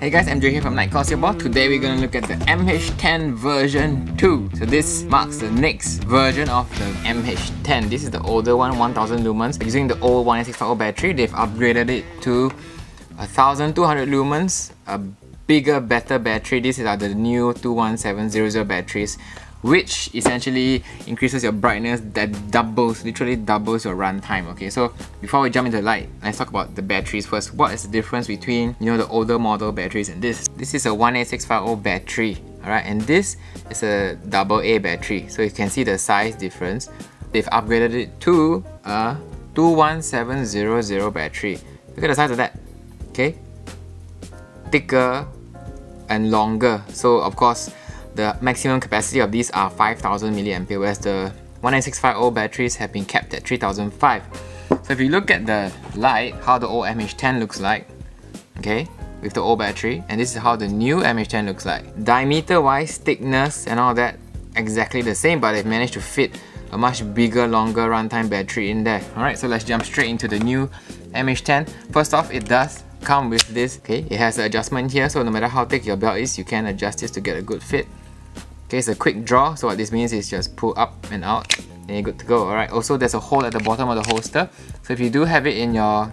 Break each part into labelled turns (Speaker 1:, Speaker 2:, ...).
Speaker 1: Hey guys, MJ here from Night Ball. Today we're gonna look at the MH10 version 2. So this marks the next version of the MH10. This is the older one, 1000 lumens. Using the old 18650 battery, they've upgraded it to 1200 lumens, a bigger, better battery. These are uh, the new 21700 batteries which essentially increases your brightness that doubles, literally doubles your runtime. Okay, so before we jump into the light, let's talk about the batteries first. What is the difference between you know the older model batteries and this? This is a 18650 battery, alright, and this is a double A battery. So you can see the size difference. They've upgraded it to a 21700 battery. Look at the size of that. Okay, thicker and longer. So of course the maximum capacity of these are 5000 mAh whereas the 19650 batteries have been kept at 3005. So if you look at the light, how the old MH10 looks like, okay, with the old battery, and this is how the new MH10 looks like. Diameter wise, thickness and all that, exactly the same, but they've managed to fit a much bigger, longer runtime battery in there. Alright, so let's jump straight into the new MH10. First off, it does come with this, okay, it has an adjustment here, so no matter how thick your belt is, you can adjust this to get a good fit. Okay, it's a quick draw, so what this means is just pull up and out and you're good to go. Alright, also there's a hole at the bottom of the holster. So if you do have it in your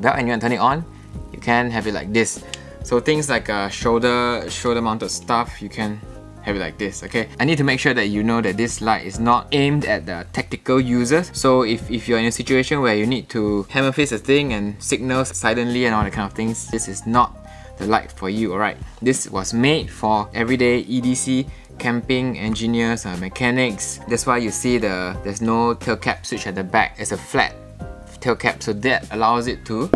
Speaker 1: belt and you want to turn it on, you can have it like this. So things like uh, shoulder, shoulder mounted stuff, you can have it like this, okay? I need to make sure that you know that this light is not aimed at the tactical users. So if, if you're in a situation where you need to hammer fist a thing and signal silently and all that kind of things, this is not the light for you, alright? This was made for everyday EDC camping engineers, uh, mechanics. That's why you see the there's no tail cap switch at the back. It's a flat tail cap, so that allows it to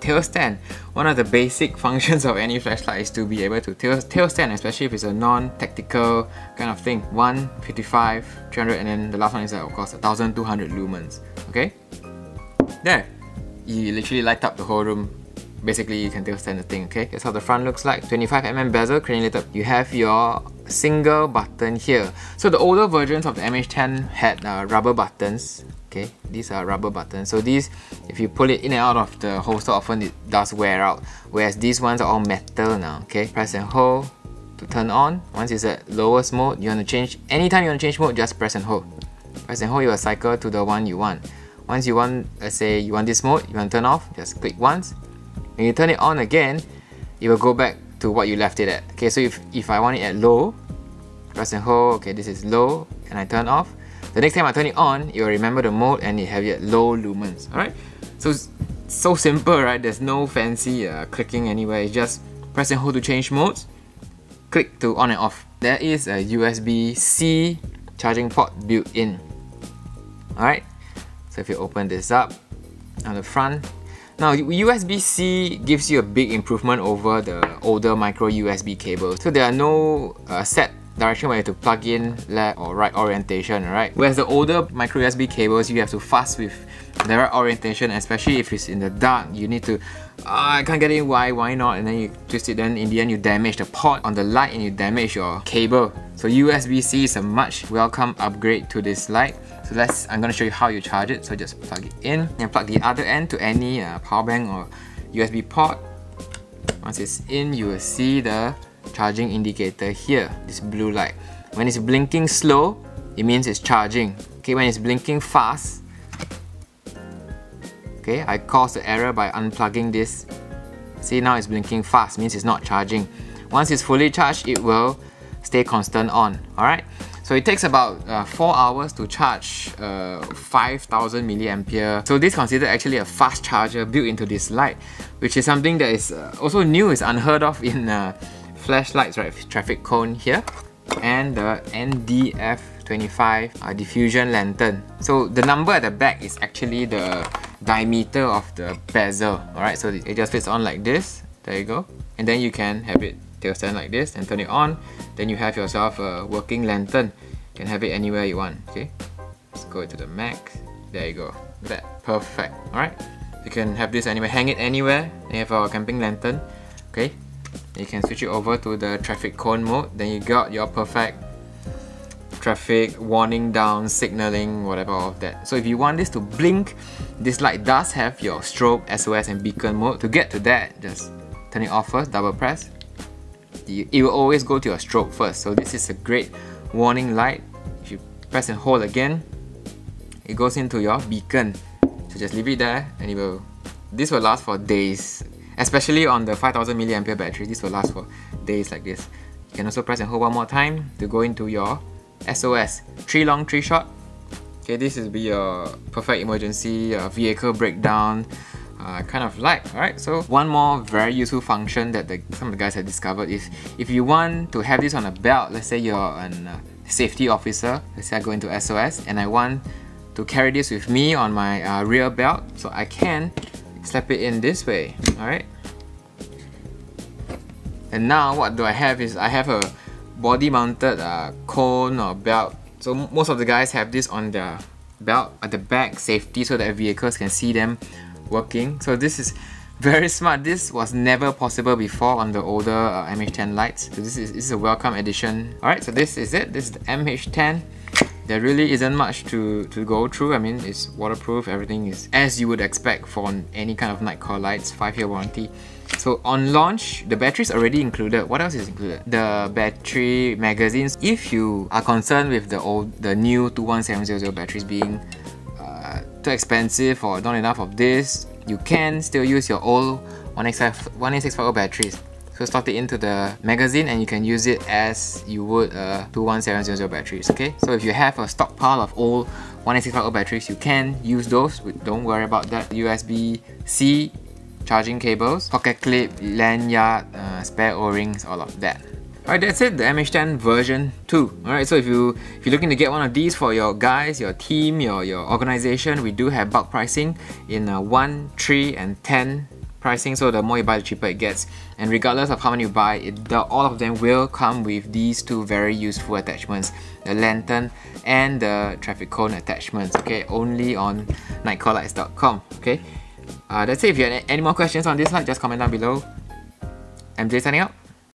Speaker 1: tail stand. One of the basic functions of any flashlight is to be able to tail, tail stand, especially if it's a non-tactical kind of thing. 155, 300, and then the last one is uh, of course 1200 lumens. Okay? There. You literally light up the whole room basically you can still stand the thing, okay? That's how the front looks like. 25mm bezel, crenulated. You have your single button here. So the older versions of the MH10 had uh, rubber buttons, okay? These are rubber buttons. So these, if you pull it in and out of the holster, often it does wear out. Whereas these ones are all metal now, okay? Press and hold to turn on. Once it's at lowest mode, you want to change, anytime you want to change mode, just press and hold. Press and hold, you will cycle to the one you want. Once you want, let's say you want this mode, you want to turn off, just click once, when you turn it on again, it will go back to what you left it at. Okay, so if, if I want it at low, press and hold, okay, this is low, and I turn off. The next time I turn it on, will remember the mode and it have it at low lumens, alright? So, so simple, right? There's no fancy uh, clicking anywhere, it's just press and hold to change modes, click to on and off. There is a USB-C charging port built in. Alright, so if you open this up, on the front, now, USB-C gives you a big improvement over the older micro USB cables. So there are no uh, set direction where you have to plug in left or right orientation, right? Whereas the older micro USB cables, you have to fuss with the right orientation, especially if it's in the dark, you need to, oh, I can't get in, why, why not? And then you twist it, then in the end you damage the port on the light and you damage your cable. So USB-C is a much welcome upgrade to this light. So let's, I'm going to show you how you charge it. So just plug it in and plug the other end to any uh, power bank or USB port. Once it's in, you will see the charging indicator here, this blue light. When it's blinking slow, it means it's charging. Okay, when it's blinking fast, okay, I caused the error by unplugging this. See now it's blinking fast, means it's not charging. Once it's fully charged, it will stay constant on, alright? So it takes about uh, 4 hours to charge uh, 5000 milliampere. So this is considered actually a fast charger built into this light, which is something that is uh, also new, is unheard of in uh, flashlights, right? Traffic cone here and the NDF25 uh, diffusion lantern. So the number at the back is actually the diameter of the bezel, alright? So it just fits on like this, there you go. And then you can have it tail stand like this and turn it on then you have yourself a working lantern. You can have it anywhere you want okay? Let's go to the max there you go. That perfect. All right you can have this anywhere hang it anywhere. You have our camping lantern okay? You can switch it over to the traffic cone mode. Then you got your perfect traffic warning down signaling whatever of that. So if you want this to blink this light does have your strobe SOS and beacon mode. To get to that just turn it off first, double press. It will always go to your strobe first. So this is a great warning light. If you press and hold again, it goes into your beacon. So just leave it there and it will, this will last for days. Especially on the 5000 milliampere battery, this will last for days like this. You can also press and hold one more time to go into your SOS. Three long, three short. Okay, this will be your perfect emergency uh, vehicle breakdown uh, kind of like. Alright, so one more very useful function that the, some of the guys have discovered is if you want to have this on a belt, let's say you're a uh, safety officer, let's say I go into SOS and I want to carry this with me on my uh, rear belt, so I can slap it in this way. Alright. And now what do I have is I have a body mounted uh, cone or belt. So most of the guys have this on their belt at the back safety so that vehicles can see them working. So this is very smart. This was never possible before on the older uh, MH10 lights. So this is, this is a welcome addition. Alright, so this is it. This is the MH10. There really isn't much to, to go through. I mean, it's waterproof. Everything is as you would expect for any kind of Nitecore lights. 5 year warranty. So on launch, the battery is already included. What else is included? The battery magazines. If you are concerned with the old, the new 21700 batteries being too expensive or not enough of this, you can still use your old 18650 batteries. So slot it into the magazine and you can use it as you would a 21700 batteries, okay? So if you have a stockpile of old 18650 batteries, you can use those, don't worry about that. USB-C charging cables, pocket clip, lanyard, uh, spare o-rings, all of that. Alright, that's it, the MH10 version 2. Alright, so if you if you're looking to get one of these for your guys, your team, your, your organization, we do have bulk pricing in uh, 1, 3 and 10 pricing, so the more you buy the cheaper it gets. And regardless of how many you buy, it, the, all of them will come with these two very useful attachments, the lantern and the traffic cone attachments, okay, only on nitecorelights.com, okay. Uh, that's it, if you have any more questions on this light, just comment down below. MJ signing out.